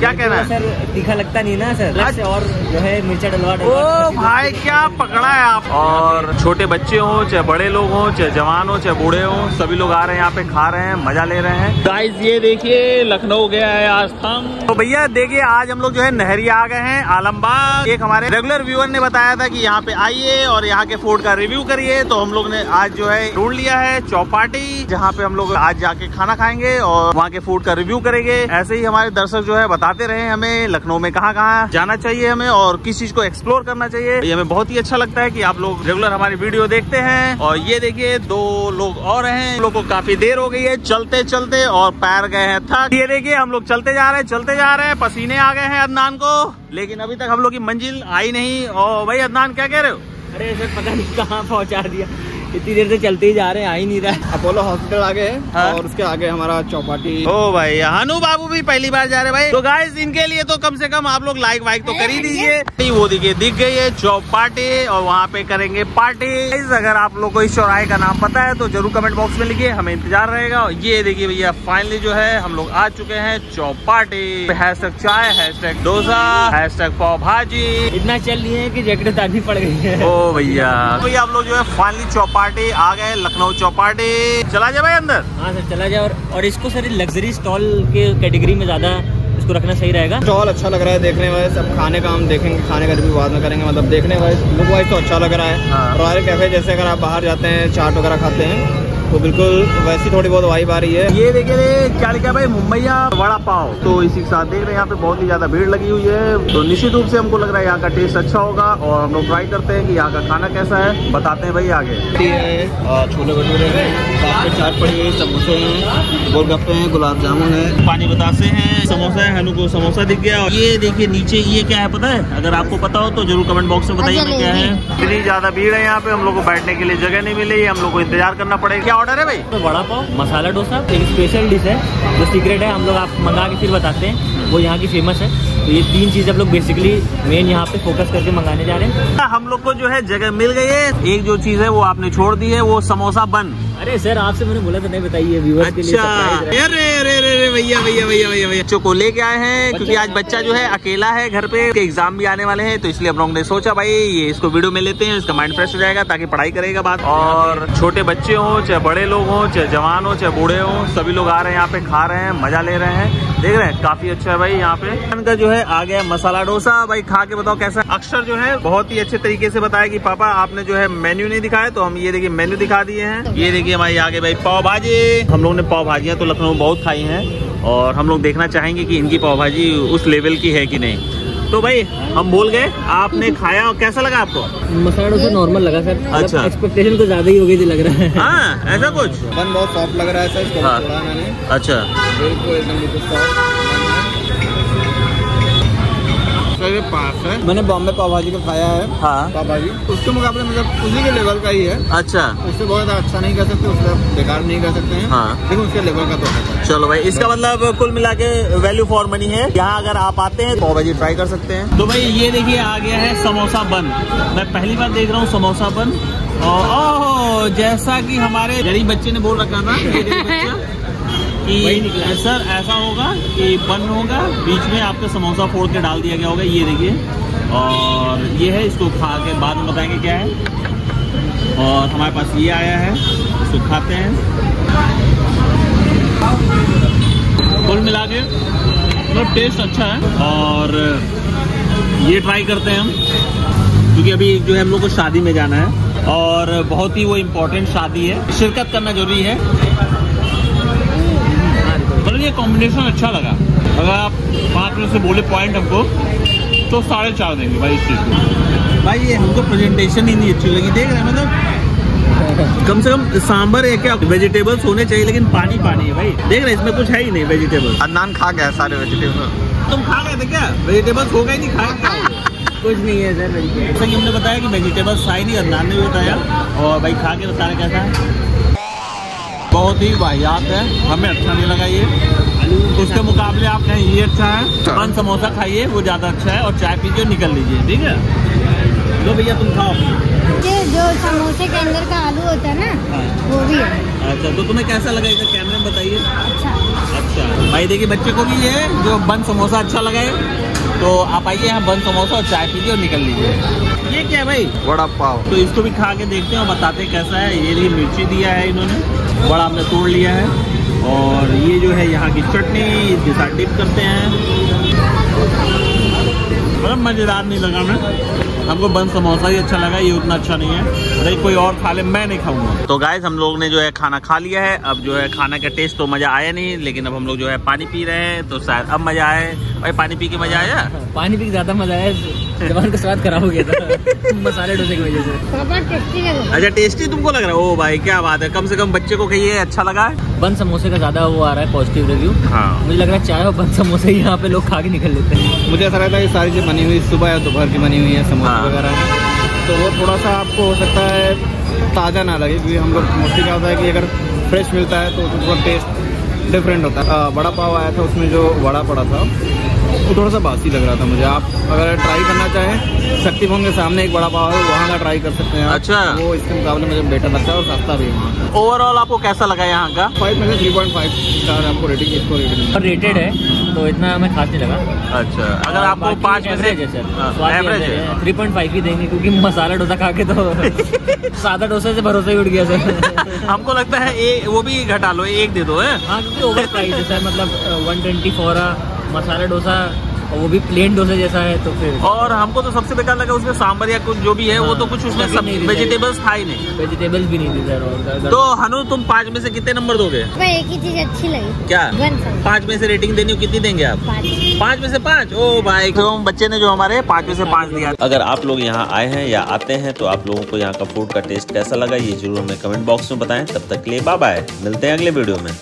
क्या कहना है? सर तीखा लगता नहीं ना सर। से और जो है मिर्चा डलवा ओ भाई क्या पकड़ा है आप? और छोटे बच्चे हो चाहे बड़े लोग हो चाहे जवान हो चाहे बूढ़े हो सभी लोग आ रहे हैं यहाँ पे खा रहे हैं मज़ा ले रहे हैं। गाइस ये देखिए लखनऊ गया है आज हम। तो भैया देखिए आज हम लोग जो है नहरी आ गए हैं आलमबाग। एक हमारे रेगुलर व्यूअर ने बताया था कि यहाँ पे आइए और यहाँ के फ़ूड का रिव्यू करिए। तो हम लोग ने आज जो है ढूंढ लिया है चौपाटी जहाँ पे हम लोग आज जाके खाना खाएँगे और वहाँ के फ़ूड का रिव्यू करेंगे। ऐसे ही हमारे दर्शक जो है बताते रहे हमें, लखनऊ में कहाँ कहाँ जाना चाहिए हमें और किस चीज़ को एक्सप्लोर करना चाहिए। ये हमें बहुत ही अच्छा लगता है कि आप लोग रेगुलर हमारी वीडियो देखते हैं। और ये देखिए, दो लोग और हैं। लोग को काफ़ी देर हो गई है। चलते चलते और पैर गए हैं थक। ये देखिए, हम लोग चलते जा रहे हैं, चलते जा रहे हैं। पसीने आ गए हैं अदनान को। लेकिन अभी तक हम लोग की मंजिल आई नहीं। और भाई, अदनान, क्या कह रहे हो? अरे सर पता नहीं कहाँ पहुँचा दिया। इतनी देर से चलते ही जा रहे हैं आ ही नहीं रहा अपोलो हॉस्पिटल आगे है हाँ? और उसके आगे हमारा चौपाटी। ओ भाई हनु बाबू भी पहली बार जा रहे भाई। तो गाइस इनके लिए तो कम से कम आप लोग लाइक वाइक तो कर ही दीजिए। वो देखिए दिख गई है चौपाटी और वहाँ पे करेंगे पार्टी अगर आप लोग को इस चौराहे का नाम पता है तो ज़रूर कमेंट बॉक्स में लिखिए हमें इंतज़ार रहेगा। और ये देखिए भैया फाइनली जो है हम लोग आ चुके हैं Chowpatty. Hashtag chai hashtag dosa hashtag pav bhaji. इतना चल रही है की जैकेट ताकि पड़ गई है। ओ भैया भैया आप लोग जो है फाइनली चौपाटी आ गए लखनऊ चौपाटी। चला जाए भाई अंदर। हाँ सर चला जाए और, और इसको सर लग्जरी स्टॉल के कैटेगरी में ज़्यादा इसको रखना सही रहेगा। स्टॉल अच्छा लग रहा है देखने वाइज सब खाने का हम देखेंगे खाने का रिव्यू बाद में करेंगे मतलब देखने वाइज लुक वाइज तो अच्छा लग रहा है। हाँ। रॉयल कैफ़े जैसे अगर आप बाहर जाते हैं चाट वगैरह खाते हैं तो बिल्कुल वैसी थोड़ी बहुत वाइब आ रही है। ये देखिए रे, क्या लिखा भाई? मुंबईया वड़ा पाव। तो इसी के साथ देख रहे हैं यहाँ पे बहुत ही ज़्यादा भीड़ लगी हुई है। तो निश्चित रूप से हमको लग रहा है यहाँ का टेस्ट अच्छा होगा और हम लोग ट्राई करते हैं कि यहाँ का खाना कैसा है। बताते हैं भाई आगे। छोले भटूरे हैं चाट पड़ी है समोसे हैं गोलगप्पे हैं गुलाब जामुन है। पानी बतासे हैं समोसा है हनु को समोसा दिख गया। और ये देखिए नीचे ये क्या है पता है? अगर आपको पता हो तो ज़रूर कमेंट बॉक्स में बताइए क्या है। इतनी ज़्यादा भीड़ है यहाँ पे हम लोग को बैठने के लिए जगह नहीं मिली हम लोग को इंतज़ार करना पड़ेगा। क्या ऑर्डर है भाई? तो वड़ा पाव, मसाला डोसा, एक स्पेशल डिश है, जो सीक्रेट है, हम लोग आप मंगा के फिर बताते हैं। वो यहाँ की फ़ेमस है। तो ये तीन चीज़ हम लोग बेसिकली मेन यहाँ पे फोकस करके मंगाने जा रहे हैं। हम लोग को जो है जगह मिल गई है। एक जो चीज़ है वो आपने छोड़ दी है वो समोसा बन। अरे सर आपसे मैंने बोला था नहीं बताइए के लिए अच्छा। अरे अरे अरे अरे भैया भैया भैया भैया भैया। बच्चों को लेके आए हैं क्योंकि आज बच्चा जो है अकेला है घर पे एग्ज़ाम भी आने वाले हैं तो इसलिए हम लोग ने सोचा भाई ये इसको वीडियो में लेते हैं इसका माइंड फ्रेश हो जाएगा ताकि पढ़ाई करेगा बात। और छोटे बच्चे हो चाहे बड़े लोग हो चाहे जवान हो चाहे बूढ़े हो सभी लोग आ रहे हैं यहाँ पे खा रहे हैं मज़ा ले रहे हैं। देख रहे हैं काफ़ी अच्छा है भाई यहाँ पे। इनका जो है आ गया मसाला डोसा। भाई खा के बताओ कैसा है? अक्षर जो है बहुत ही अच्छे तरीके से बताया कि पापा आपने जो है मेन्यू नहीं दिखाया तो हम ये देखिए मेन्यू दिखा दिए हैं। ये देखिए हमारे आगे भाई पाव भाजी हम लोग ने पाव भाजियाँ तो लखनऊ में बहुत खाई हैं और हम लोग देखना चाहेंगे कि इनकी पाव भाजी उस लेवल की है कि नहीं। तो भाई हम बोल गए आपने खाया और कैसा लगा आपको? मसाला डोसा नॉर्मल लगा सर। अच्छा। एक्सपेक्टेशन तो ज़्यादा ही हो गई थी लग रहा है। हाँ ऐसा कुछ? बन बहुत सॉफ्ट लग रहा है सर हाँ। अच्छा। बिल्कुल ये पास है। मैंने बॉम्बे पाव भाजी को खाया है। हाँ। पाव भाजी उसके मुकाबले मतलब उसी के लेवल का ही है। अच्छा। उससे बहुत ज़्यादा अच्छा नहीं कह सकते उससे बेकार नहीं कह सकते हैं। हाँ। लेकिन उसके लेवल का तो है। चलो भाई इसका मतलब कुल मिला के वैल्यू फॉर मनी है। यहाँ अगर आप आते हैं पाव भाजी ट्राई कर सकते हैं। तो भाई ये देखिए आ गया है समोसा बन। मैं पहली बार देख रहा हूँ समोसा बन। और ओह जैसा कि हमारे गरीब बच्चे ने बोल रखा था कि सर ऐसा होगा कि बन होगा बीच में आपका समोसा फोड़ के डाल दिया गया होगा ये देखिए। और ये है इसको खा के बाद में बताएँगे क्या है। और हमारे पास ये आया है इसको खाते हैं। कुल मिला के मतलब टेस्ट अच्छा है। और ये ट्राई करते हैं हम क्योंकि अभी जो है हम लोग को शादी में जाना है। और बहुत ही वो इम्पोर्टेंट शादी है। शिरकत करना ज़रूरी है। ये कॉम्बिनेशन अच्छा लगा। अगर आप पाँच में से बोले पॉइंट हमको तो साढ़े चार देंगे भाई इस चीज़ को। भाई ये हमको प्रेजेंटेशन ही नहीं अच्छी लगी। देख रहे हैं मतलब कम से कम सांबर है क्या? वेजिटेबल्स होने चाहिए लेकिन पानी पानी है भाई। देख रहे हैं इसमें कुछ है ही नहीं वेजिटेबल्स अदनान खा गया सारे वेजिटेबल तुम खा गए थे क्या? वेजिटेबल्स हो गए नहीं खाए कुछ नहीं है सर। जैसा कि हमने बताया कि वेजिटेबल्स खाए नहीं अदनान ने भी बताया। और भाई खा के बता रहे कैसा है? बहुत ही वाहियात है। हमें अच्छा नहीं लगा ये। उसके मुकाबले आप कहें ये अच्छा है। पान समोसा खाइए वो ज़्यादा अच्छा है और चाय पीजिए और निकल लीजिए ठीक है? लो भैया तुम खाओ। ये जो समोसे के अंदर का आलू होता है ना हाँ। वो भी है। अच्छा तो तुम्हें कैसा लगा इधर कैमरे में बताइए। अच्छा। अच्छा। भाई देखिए बच्चे को भी ये जो बन समोसा अच्छा लगा है। तो आप आइए यहाँ बन समोसा और चाय पीजिए और निकल लीजिए। ये क्या है भाई? वड़ा पाव। तो इसको भी खा के देखते हैं और बताते हैं कैसा है। ये देखिए मिर्ची दिया है इन्होंने। बड़ा हमने तोड़ लिया है। और ये जो है यहाँ की चटनी इसके साथ डिप करते हैं। मतलब मज़ेदार नहीं लगा मैं। हमको बन समोसा ही अच्छा लगा, ये उतना अच्छा नहीं है। नहीं कोई और खा ले, मैं नहीं खाऊँगा। तो गाइस हम लोग ने जो है खाना खा लिया है। अब जो है खाना का टेस्ट तो मज़ा आया नहीं, लेकिन अब हम लोग जो है पानी पी रहे हैं तो शायद अब मज़ा आए भाई, पानी पी के मज़ा आया? पानी पी के ज़्यादा मज़ा आया जवान का स्वाद खराब हो गया था मसाले डोसे की वजह से। पापा टेस्टी अच्छा टेस्टी तुमको लग रहा है? ओ भाई क्या बात है। कम से कम बच्चे को कहिए अच्छा लगा? है बन समोसे का ज़्यादा वो आ रहा है पॉजिटिव रिव्यू हाँ। मुझे लग रहा है चाय और बन समोसे ही यहाँ पे लोग खा के निकल लेते हैं। मुझे ऐसा लगता है सारी चीज़ बनी हुई सुबह या दोपहर की बनी हुई है समोसे हाँ। वगैरह। तो वो थोड़ा सा आपको हो सकता है ताज़ा ना लगे क्योंकि हम लोग मोस्टली क्या होता है कि अगर फ्रेश मिलता है तो उसका टेस्ट डिफरेंट होता है। बड़ा पाव आया था उसमें जो वड़ा पड़ा था वो थोड़ा सा बासी लग रहा था मुझे। आप अगर ट्राई करना चाहें शक्ति के सामने एक बड़ा पाव है वहाँ का ट्राई कर सकते हैं अच्छा। वो इसके मुकाबले मुझे बेटर लगता है और सस्ता भी है। वहाँ ओवरऑल आपको कैसा लगा यहाँ का? फाइव में से थ्री पॉइंट फाइव स्टार आपको रेटिंग इसको रेटिंग रेटेड है। तो इतना हमें खास नहीं लगा। अच्छा अगर आपको पाँच में से एवरेज है हाँ, है। थ्री पॉइंट फाइव ही देंगे क्योंकि मसाला डोसा खा के तो सादा डोसा से भरोसा ही उठ गया सर। हमको लगता है ए, वो भी घटा लो एक दे दो है। हाँ क्योंकि ओवर प्राइस है सर मतलब one twenty four masala dosa और वो भी प्लेन डोसा जैसा है तो फिर और हमको तो सबसे बेकार लगा उसमें सांबर या कुछ जो भी है हाँ, वो तो कुछ उसमें सब वेजिटेबल्स था ही नहीं। वेजिटेबल्स भी नहीं थी सर तो हनु तुम पाँच में से कितने नंबर दोगे? एक ही चीज़ अच्छी लगी। क्या? पाँच में से रेटिंग देनी हो कितनी देंगे आप? पाँच। पाँच में से पाँच? ओ भाई तो बच्चे ने जो हमारे पाँच में से पाँच दिया। अगर आप लोग यहाँ आए हैं या आते हैं तो आप लोगों को यहाँ का फ़ूड का टेस्ट कैसा लगा ये ज़रूर हमें कमेंट बॉक्स में बताएँ। तब तक के लिए बाय बाय मिलते हैं अगले वीडियो में।